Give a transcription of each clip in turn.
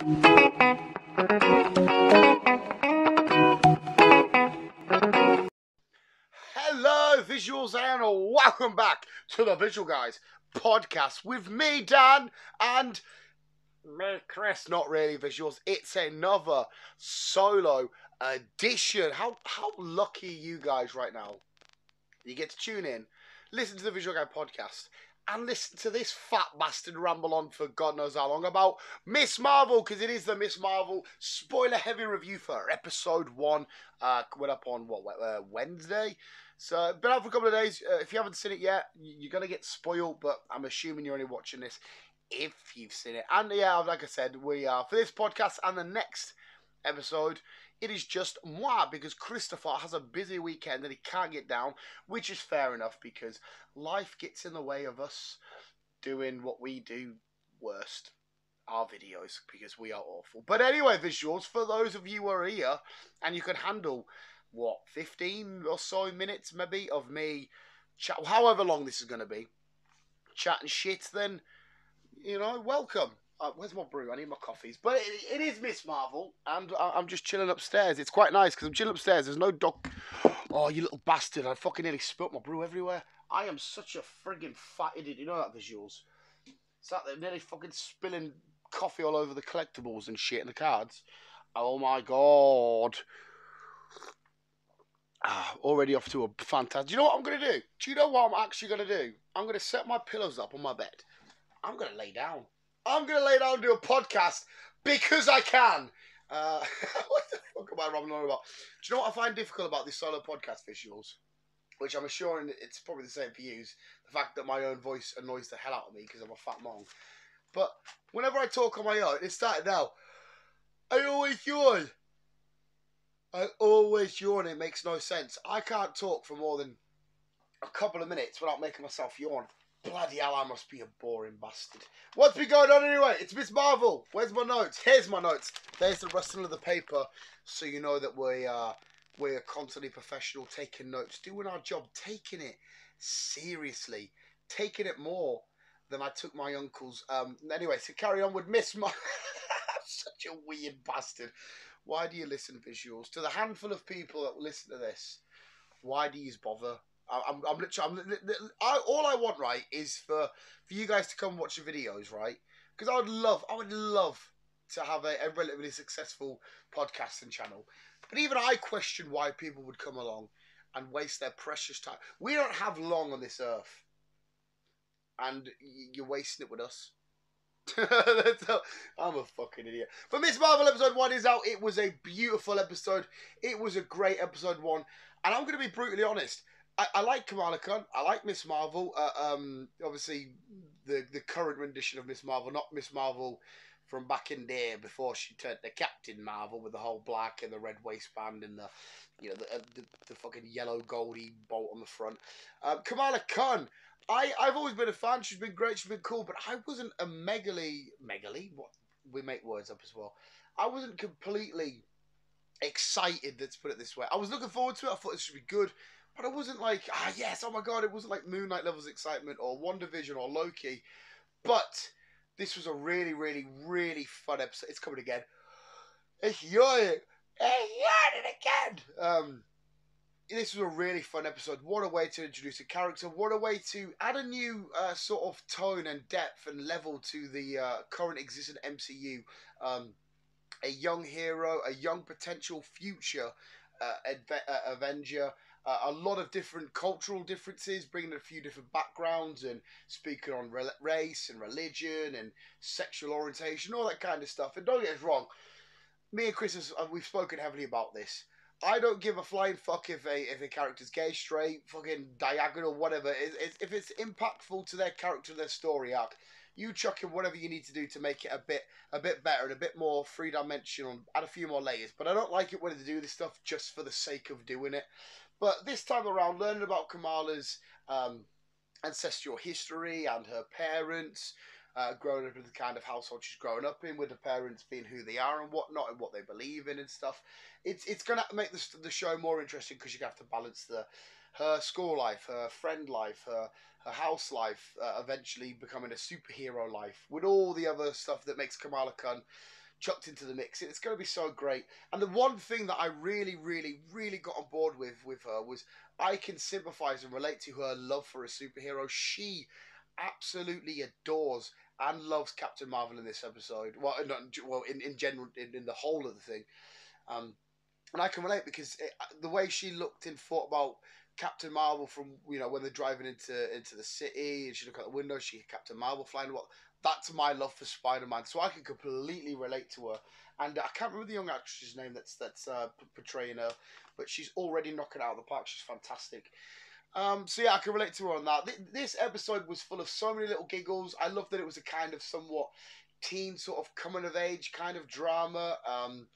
Hello, visuals, and welcome back to the Visual Guyz podcast with me, Dan, and me, Chris. Not really visuals. It's another solo edition. How how lucky you guys right now? You get to tune in, listen to the Visual Guy podcast, and listen to this fat bastard ramble on for God knows how long about Miss Marvel, because it is the Miss Marvel spoiler heavy review for episode one. Uh, went up on what uh, Wednesday. So, been out for a couple of days. Uh, if you haven't seen it yet, you're gonna get spoiled. But I'm assuming you're only watching this if you've seen it. And yeah, like I said, we are for this podcast and the next episode. It is just moi because Christopher has a busy weekend and he can't get down, which is fair enough because life gets in the way of us doing what we do worst our videos because we are awful. But anyway, visuals, for those of you who are here and you can handle what 15 or so minutes maybe of me chat however long this is going to be chatting shit then you know welcome uh, where's my brew? I need my coffees. But it, it is Miss Marvel, and I, I'm just chilling upstairs. It's quite nice because I'm chilling upstairs. There's no dog. Oh, you little bastard! I fucking nearly spilt my brew everywhere. I am such a friggin' fat idiot. You know that visuals. Like they're nearly fucking spilling coffee all over the collectibles and shit and the cards. Oh my god. Ah, already off to a fantastic. Do you know what I'm gonna do? Do you know what I'm actually gonna do? I'm gonna set my pillows up on my bed. I'm gonna lay down. I'm gonna lay down and do a podcast because I can. Uh, what the fuck am I rambling on about? Do you know what I find difficult about this solo podcast visuals? Which I'm assuring it's probably the same for you. The fact that my own voice annoys the hell out of me because I'm a fat mong. But whenever I talk on my own, it started now. I always yawn. I always yawn. It makes no sense. I can't talk for more than a couple of minutes without making myself yawn. Bloody hell, I must be a boring bastard. What's been going on anyway? It's Miss Marvel. Where's my notes? Here's my notes. There's the rustling of the paper, so you know that we are we're constantly professional, taking notes, doing our job, taking it seriously, taking it more than I took my uncle's. Um, anyway, so carry on with Miss Marvel. Such a weird bastard. Why do you listen visuals? To the handful of people that listen to this, why do you bother? I'm, I'm literally, I'm, I, all I want, right, is for for you guys to come watch the videos, right? Because I would love, I would love to have a, a relatively successful podcasting channel. But even I question why people would come along and waste their precious time. We don't have long on this earth, and you're wasting it with us. I'm a fucking idiot. But Miss Marvel episode one is out. It was a beautiful episode. It was a great episode one, and I'm going to be brutally honest. I, I like Kamala Khan. I like Miss Marvel. Uh, um, obviously, the the current rendition of Miss Marvel, not Miss Marvel from back in there before she turned to Captain Marvel with the whole black and the red waistband and the you know the uh, the, the, fucking yellow goldy bolt on the front. Um, Kamala Khan. I, I've always been a fan. She's been great. She's been cool, but I wasn't a megally megally. What we make words up as well. I wasn't completely excited. Let's put it this way. I was looking forward to it. I thought this should be good. But it wasn't like, ah, yes, oh my god, it wasn't like Moon Knight levels excitement or WandaVision or Loki. But this was a really, really, really fun episode. It's coming again. It's. It's yawning again. Um, this was a really fun episode. What a way to introduce a character. What a way to add a new uh, sort of tone and depth and level to the uh, current existing MCU. Um, a young hero, a young potential future uh, uh, Avenger uh, a lot of different cultural differences, bringing a few different backgrounds and speaking on re- race and religion and sexual orientation, all that kind of stuff. And don't get us wrong, me and Chris, have, we've spoken heavily about this. I don't give a flying fuck if a if a character's gay, straight, fucking diagonal, whatever. If it's impactful to their character, their story arc, you chuck in whatever you need to do to make it a bit a bit better and a bit more three dimensional, add a few more layers. But I don't like it when they do this stuff just for the sake of doing it. But this time around, learning about Kamala's um, ancestral history and her parents, uh, growing up in the kind of household she's growing up in, with the parents being who they are and whatnot, and what they believe in and stuff. It's it's gonna make the the show more interesting because you have to balance the her school life, her friend life, her her house life, uh, eventually becoming a superhero life, with all the other stuff that makes Kamala Khan chucked into the mix. It's going to be so great. And the one thing that I really, really, really got on board with with her was I can sympathise and relate to her love for a superhero. She absolutely adores and loves Captain Marvel in this episode. Well, not well in in general in, in the whole of the thing. Um, and I can relate because it, the way she looked and thought about Captain Marvel from you know when they're driving into into the city and she look out the window, she Captain Marvel flying. What that's my love for Spider Man, so I can completely relate to her. And I can't remember the young actress's name that's that's uh, portraying her, but she's already knocking out of the park. She's fantastic. Um, so yeah, I can relate to her on that. This episode was full of so many little giggles. I love that it was a kind of somewhat teen sort of coming of age kind of drama. Um,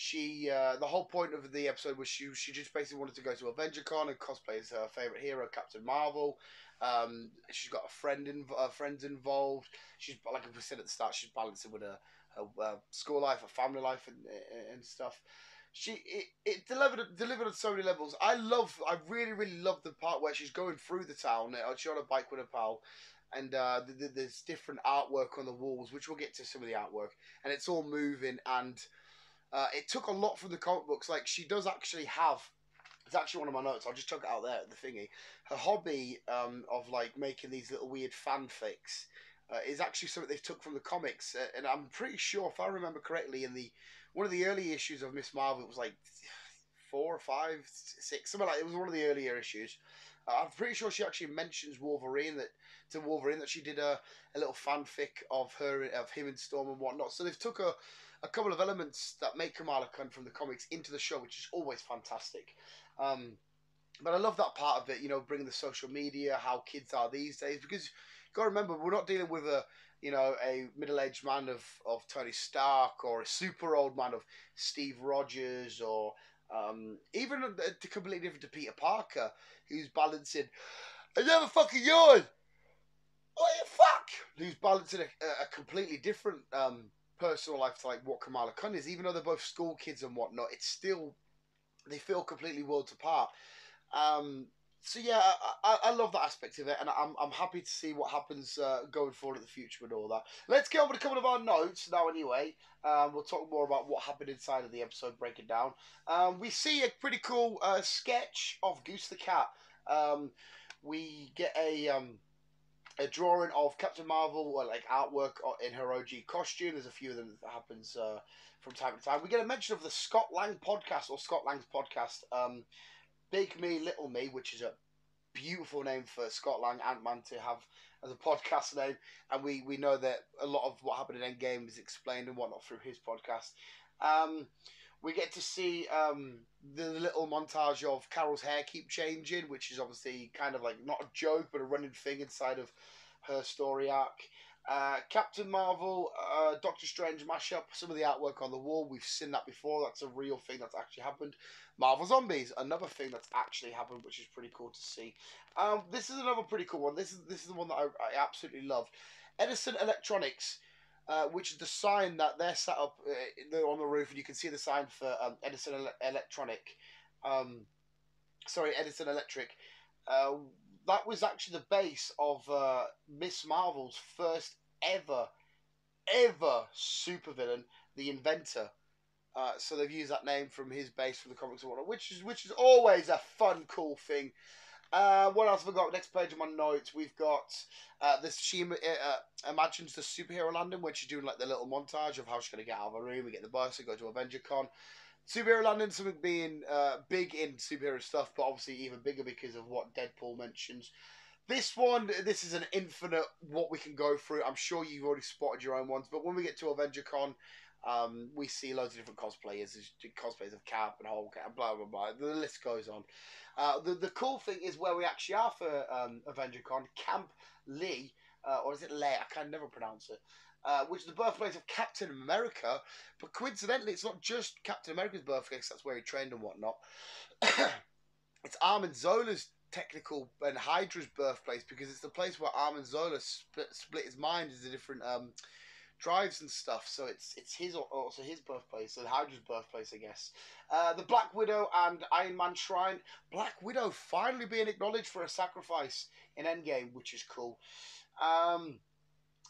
she uh, the whole point of the episode was she she just basically wanted to go to AvengerCon and cosplay as her favorite hero, Captain Marvel. Um, she's got a friend in, friends involved. She's like we said at the start, she's balancing with her, her uh, school life, her family life, and and stuff. She it, it delivered delivered on so many levels. I love I really really love the part where she's going through the town. Uh, she's on a bike with a pal, and uh, there's different artwork on the walls, which we'll get to some of the artwork, and it's all moving and uh, it took a lot from the comic books. Like she does actually have. It's actually one of my notes. I'll just chuck it out there. The thingy. Her hobby um, of like making these little weird fanfics uh, is actually something they took from the comics, uh, and I'm pretty sure if I remember correctly, in the one of the early issues of Miss Marvel, it was like four five, six, something like. It was one of the earlier issues. Uh, I'm pretty sure she actually mentions Wolverine that to Wolverine that she did a, a little fanfic of her of him and Storm and whatnot. So they've took a a couple of elements that make Kamala Khan from the comics into the show, which is always fantastic. Um, but I love that part of it, you know, bringing the social media, how kids are these days, because you got to remember we're not dealing with a you know a middle-aged man of, of Tony Stark or a super old man of Steve Rogers or um, even a, completely different to Peter Parker, who's balancing. I never fucking yawn. What the fuck? Who's balancing a, a completely different um, personal life to like what Kamala Khan is, even though they're both school kids and whatnot, it's still they feel completely worlds apart. Um, so yeah, I, I, love that aspect of it, and I'm, I'm happy to see what happens uh, going forward in the future and all that. Let's get on with a couple of our notes now. Anyway, um, we'll talk more about what happened inside of the episode, break it down. Um, we see a pretty cool uh, sketch of Goose the cat. Um, we get a um, a drawing of Captain Marvel, or like artwork in her OG costume. There's a few of them that happens uh, from time to time. We get a mention of the Scott Lang podcast or Scott Lang's podcast, um, Big Me, Little Me, which is a beautiful name for Scott Lang, Ant Man, to have as a podcast name. And we, we know that a lot of what happened in Endgame is explained and whatnot through his podcast. Um, we get to see um, the little montage of Carol's hair keep changing, which is obviously kind of like not a joke, but a running thing inside of her story arc. Uh, Captain Marvel, uh, Doctor Strange mashup, some of the artwork on the wall, we've seen that before. That's a real thing that's actually happened. Marvel Zombies, another thing that's actually happened, which is pretty cool to see. Um, this is another pretty cool one. This is this is the one that I, I absolutely love. Edison Electronics uh, which is the sign that they're set up uh, on the roof, and you can see the sign for um, Edison Ele- Electronic. Um, sorry, Edison Electric. Uh, that was actually the base of uh, Miss Marvel's first ever, ever supervillain, the Inventor. Uh, so they've used that name from his base from the comics and whatnot, which is which is always a fun, cool thing. Uh, what else have we got? Next page of my notes, we've got uh, this. She uh, imagines the superhero landing when she's doing like the little montage of how she's gonna get out of her room and get the bus and go to AvengerCon. Superhero landing, something being uh, big in superhero stuff, but obviously even bigger because of what Deadpool mentions. This one, this is an infinite what we can go through. I'm sure you've already spotted your own ones, but when we get to AvengerCon, um, we see loads of different cosplayers, cosplayers of Cap and Hulk and blah blah blah. The list goes on. Uh, the the cool thing is where we actually are for um, AvengerCon, Camp Lee, uh, or is it Lay? I can never pronounce it. Uh, which is the birthplace of Captain America, but coincidentally, it's not just Captain America's birthplace. That's where he trained and whatnot. it's Arnim Zola's technical and Hydra's birthplace because it's the place where Arnim Zola split, split his mind into different um, drives and stuff. So it's it's his also his birthplace and Hydra's birthplace, I guess. Uh, the Black Widow and Iron Man shrine. Black Widow finally being acknowledged for a sacrifice in Endgame, which is cool. Um,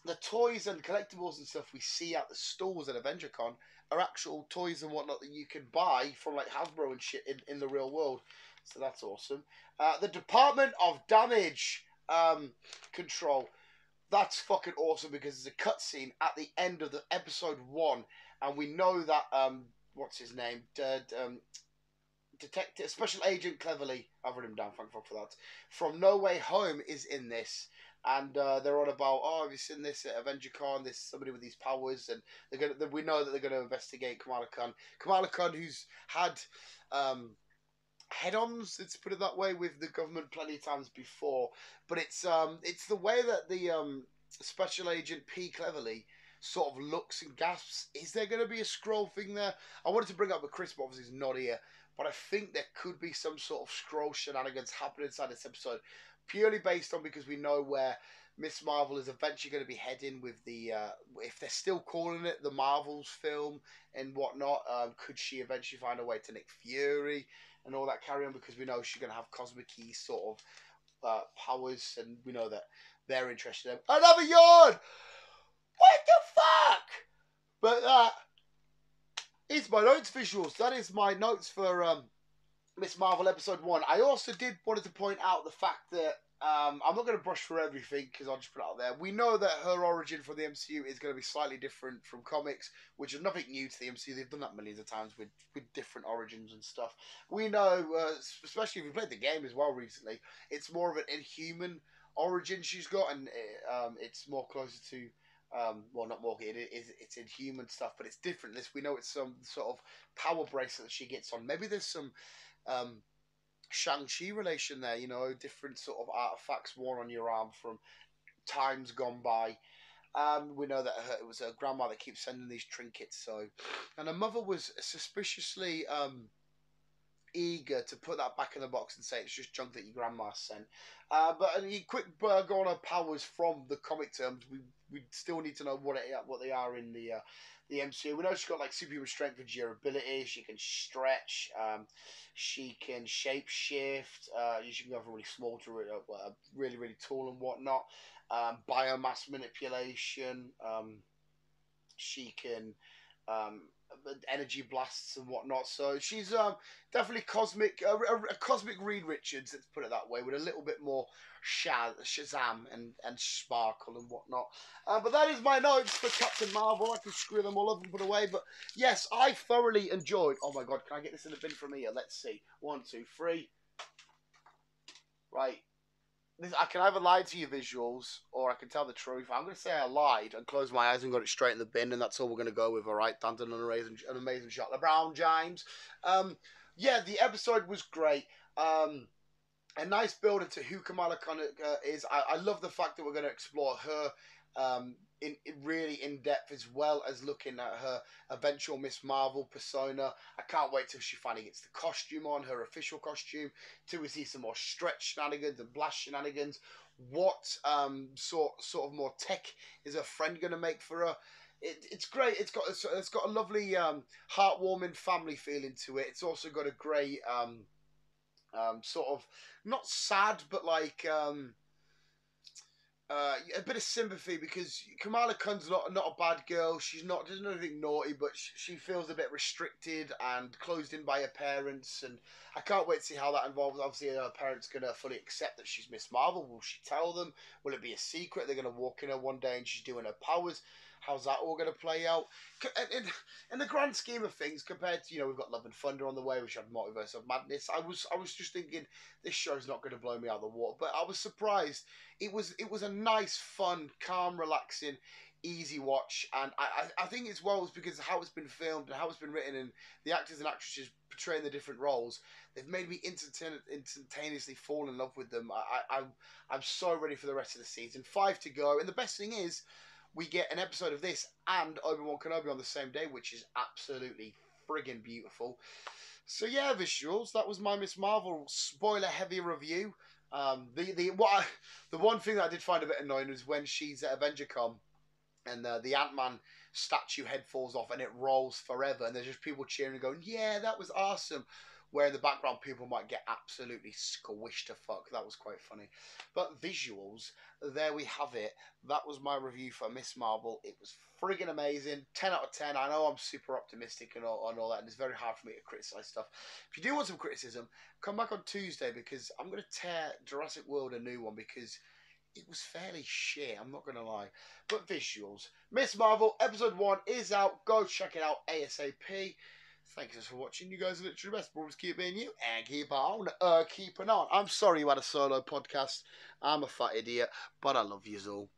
the toys and collectibles and stuff we see at the stores at AvengerCon are actual toys and whatnot that you can buy from like Hasbro and shit in, in the real world. So that's awesome. Uh, the Department of Damage um, Control. That's fucking awesome because there's a cutscene at the end of the episode one, and we know that um, what's his name, D- um, Detective Special Agent Cleverly. I've written him down. Thank fuck for that. From No Way Home is in this, and uh, they're on about oh have you seen this at Avenger Con? This somebody with these powers, and they're gonna. we know that they're gonna investigate Kamala Khan. Kamala Khan, who's had. Um, head-ons let's put it that way with the government plenty of times before. But it's um it's the way that the um special agent p. Cleverly sort of looks and gasps. Is there going to be a Skrull thing there? I wanted to bring up with chris obviously he's not here. But i think there could be some sort of Skrull shenanigans happening inside this episode purely based on because we know where Miss Marvel is eventually going to be heading with the, uh, if they're still calling it the Marvels film and whatnot, um, could she eventually find a way to Nick Fury and all that carry on? Because we know she's going to have Cosmic Key sort of uh, powers, and we know that they're interested in Another yawn! What the fuck? But that uh, is my notes visuals. That is my notes for um, Miss Marvel episode one. I also did wanted to point out the fact that um, I'm not going to brush through everything because I'll just put it out there. We know that her origin for the MCU is going to be slightly different from comics, which is nothing new to the MCU. They've done that millions of times with, with different origins and stuff. We know, uh, especially if you played the game as well recently, it's more of an inhuman origin she's got, and it, um, it's more closer to. Um, well, not more. It is it's inhuman stuff, but it's different. This we know it's some sort of power bracelet that she gets on. Maybe there's some um, Shang-Chi relation there, you know, different sort of artifacts worn on your arm from times gone by. Um, we know that her, it was her grandma that keeps sending these trinkets. So, and her mother was suspiciously um, eager to put that back in the box and say it's just junk that your grandma sent. Uh, but a quick burg on her powers from the comic terms. We we still need to know what it what they are in the uh, the MCU. We know she's got like superhuman strength and durability. She can stretch. Um, she can shape shift. Uh, she can go from really small to really, uh, really, really tall and whatnot. Um, biomass manipulation. Um, she can um, energy blasts and whatnot. So she's um, definitely cosmic, a, a, a, cosmic Reed Richards. Let's put it that way, with a little bit more shaz, Shazam and and sparkle and whatnot. Uh, but that is my notes for Captain Marvel. I can screw them all up and put away. But yes, I thoroughly enjoyed. Oh my god, can I get this in the bin from here? Let's see. One, two, three. Right. I can either lie to you visuals or I can tell the truth. I'm going to say I lied and close my eyes and got it straight in the bin, and that's all we're going to go with. All right, done, done an amazing, an amazing shot. LeBron James. Um, yeah, the episode was great. Um, a nice build into who Kamala Khan uh, is. I, I love the fact that we're going to explore her um, in, really in depth as well as looking at her eventual Miss Marvel persona. I can't wait till she finally gets the costume on, her official costume, till we see some more stretch shenanigans and blast shenanigans. What um, sort sort of more tech is her friend going to make for her? It, it's great. It's got it's got a lovely um, heartwarming family feeling to it. It's also got a great um, um, sort of not sad, but like um, uh, a bit of sympathy because Kamala Khan's not not a bad girl. She's not doesn't do anything naughty, but she, she, feels a bit restricted and closed in by her parents. And I can't wait to see how that involves. Obviously, her parents gonna fully accept that she's Miss Marvel. Will she tell them? Will it be a secret? They're gonna walk in her one day and she's doing her powers. How's that all going to play out? In, in the grand scheme of things, compared to you know we've got Love and Thunder on the way, which had Multiverse of Madness. I was I was just thinking this show's not going to blow me out of the water, but I was surprised. It was it was a nice, fun, calm, relaxing, easy watch, and I, I, I think it's well because how it's been filmed and how it's been written, and the actors and actresses portraying the different roles. They've made me instantaneously fall in love with them. I, I I'm so ready for the rest of the season. Five to go, and the best thing is we get an episode of this and Obi Wan Kenobi on the same day, which is absolutely friggin' beautiful. So yeah, visuals. That was my Miss Marvel spoiler heavy review. Um, the the what I, the one thing that I did find a bit annoying was when she's at AvengerCon and uh, the Ant Man statue head falls off and it rolls forever, and there's just people cheering and going, "Yeah, that was awesome." Where in the background people might get absolutely squished to fuck. That was quite funny. But visuals, there we have it. That was my review for Miss Marvel. It was friggin' amazing. 10 out of 10. I know I'm super optimistic and all, and all that, and it's very hard for me to criticize stuff. If you do want some criticism, come back on Tuesday because I'm going to tear Jurassic World a new one because it was fairly shit, I'm not going to lie. But visuals. Miss Marvel, episode 1 is out. Go check it out ASAP. Thanks for watching. You guys are literally the best. Brothers keep being you and keep on uh, keeping on. I'm sorry you had a solo podcast. I'm a fat idiot, but I love you all.